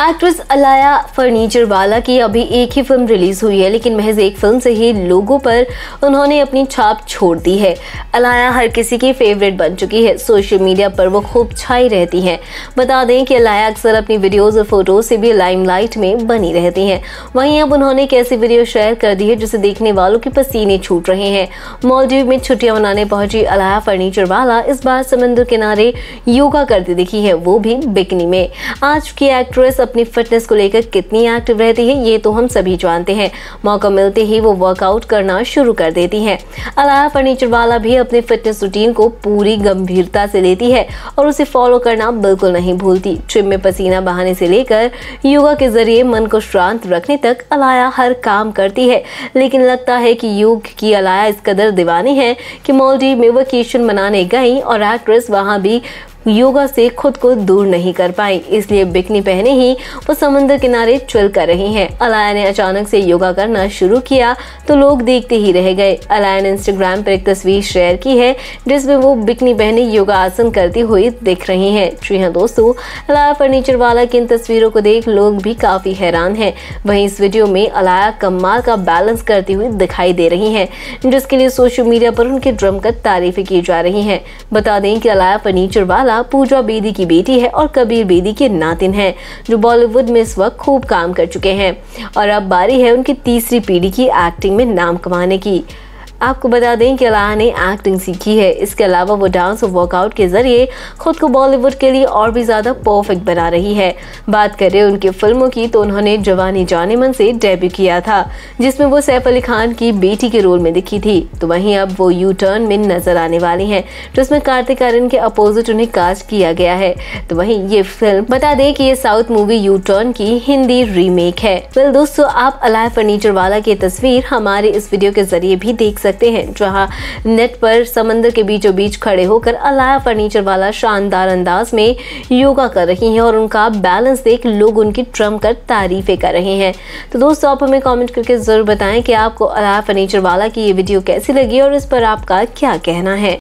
Actress Alaya furniture वाला की अभी एक ही फ़िल्म रिलीज़ हुई है, लेकिन महज एक फ़िल्म से ही लोगों पर उन्होंने अपनी छाप छोड़ दी है। अलाया हर किसी की फेवरेट बन चुकी है। सोशल मीडिया पर वो खूब छाई रहती हैं। बता दें कि अलाया अक्सर अपनी वीडियोस और फ़ोटोज़ से भी लाइमलाइट में बनी रहती हैं। वहीं अब उन्होंने एक ऐसी वीडियो शेयर कर दी है, जिसे देखने वालों के पसीने छूट रहे हैं। मालदीव में छुट्टियाँ मनाने पहुँची अलाया फर्नीचर वाला, इस बार समंदर किनारे योगा करती दिखी है, वो भी बिकनी में। आज की एक्ट्रेस अपनी फिटनेस को लेकर कितनी एक्टिव रहती है, ये तो हम सभी जानते हैं। मौका मिलते ही वो वर्कआउट करना शुरू कर देती हैं। अलाया फर्नीचर वाला भी अपने फिटनेस रूटीन को पूरी गंभीरता से लेती है और उसे फॉलो करना बिल्कुल नहीं भूलती। ट्रिम में पसीना बहाने से लेकर योगा के ज़रिए मन को शांत रखने तक अलाया हर काम करती है। लेकिन लगता है कि योग की अलाया इस कदर दीवानी है कि मोल्डी में वेकेशन मनाने गई और एक्ट्रेस वहाँ भी योगा से खुद को दूर नहीं कर पाई, इसलिए बिकनी पहने ही वो समुद्र किनारे चल कर रही हैं। अलाया ने अचानक से योगा करना शुरू किया तो लोग देखते ही रह गए। अलाया ने इंस्टाग्राम पर एक तस्वीर शेयर की है, जिसमें वो बिकनी पहने योगा आसन करती हुई दिख रही हैं। जी हाँ दोस्तों, अलाया फर्नीचर वाला की इन तस्वीरों को देख लोग भी काफ़ी हैरान हैं। वहीं इस वीडियो में अलाया कमाल का बैलेंस करती हुई दिखाई दे रही हैं, जिसके लिए सोशल मीडिया पर उनके ड्रम कर तारीफें की जा रही हैं। बता दें कि अलाया फर्नीचर वाला वाला पूजा बेदी की बेटी है और कबीर बेदी के नातिन है, जो बॉलीवुड में इस वक्त खूब काम कर चुके हैं। और अब बारी है उनकी तीसरी पीढ़ी की एक्टिंग में नाम कमाने की। आपको बता दें कि अलाया ने एक्टिंग सीखी है। इसके अलावा वो डांस और वर्कआउट के ज़रिए खुद को बॉलीवुड के लिए और भी ज़्यादा परफेक्ट बना रही है। बात करें उनकी फ़िल्मों की तो उन्होंने जवानी जाने मन से डेब्यू किया था, जिसमें वो सैफ अली खान की बेटी के रोल में दिखी थी। तो वहीं अब वो यू टर्न में नज़र आने वाली है जिसमें कार्तिक आर्यन के अपोजिट उन्हें कास्ट किया गया है। तो वहीं ये फ़िल्म बता दें कि ये साउथ मूवी यू टर्न की हिंदी रीमेक है। वेल दोस्तों, आप अलाय फर्नीचर वाला की तस्वीर हमारे इस वीडियो के ज़रिए भी देख सकते सकते हैं, जहाँ नेट पर समंदर के बीचों बीच खड़े होकर अलाया फर्नीचर वाला शानदार अंदाज में योगा कर रही हैं और उनका बैलेंस देख लोग उनकी ट्रम कर तारीफें कर रहे हैं। तो दोस्तों, आप हमें कॉमेंट करके ज़रूर बताएँ कि आपको अलाया फर्नीचर वाला की ये वीडियो कैसी लगी और इस पर आपका क्या कहना है।